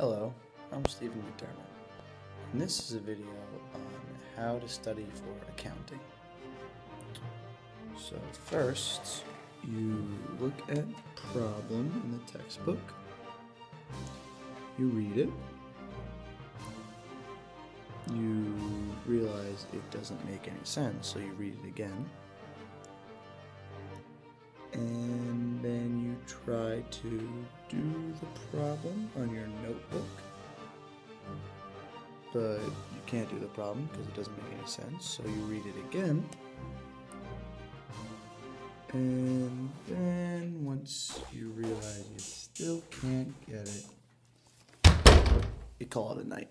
Hello, I'm Stephen McDermott, and this is a video on how to study for accounting. So first, you look at the problem in the textbook, you read it, you realize it doesn't make any sense, so you read it again, and try to do the problem on your notebook. But you can't do the problem because it doesn't make any sense, so you read it again. And then once you realize you still can't get it, you call it a night.